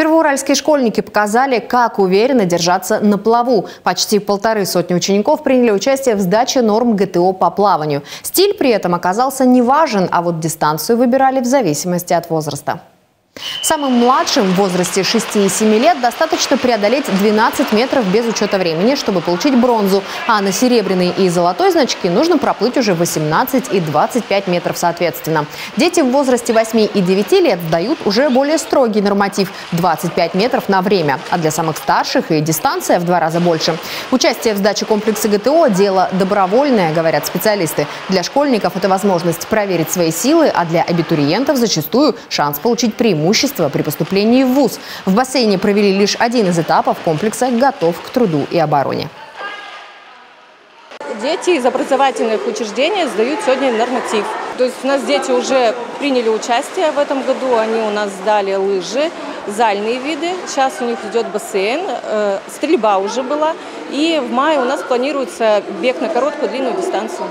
Первоуральские школьники показали, как уверенно держаться на плаву. Почти полторы сотни учеников приняли участие в сдаче норм ГТО по плаванию. Стиль при этом оказался не важен, а вот дистанцию выбирали в зависимости от возраста. Самым младшим в возрасте 6 и 7 лет достаточно преодолеть 12 метров без учета времени, чтобы получить бронзу, а на серебряной и золотой значки нужно проплыть уже 18 и 25 метров соответственно. Дети в возрасте 8 и 9 лет дают уже более строгий норматив – 25 метров на время, а для самых старших и дистанция в два раза больше. Участие в сдаче комплекса ГТО – дело добровольное, говорят специалисты. Для школьников это возможность проверить свои силы, а для абитуриентов зачастую шанс получить преимущество преимущество при поступлении в ВУЗ. В бассейне провели лишь один из этапов комплекса «Готов к труду и обороне». Дети из образовательных учреждений сдают сегодня норматив. То есть у нас дети уже приняли участие в этом году, они у нас сдали лыжи, зальные виды. Сейчас у них идет бассейн, э, стрельба уже была. И в мае у нас планируется бег на короткую длинную дистанцию.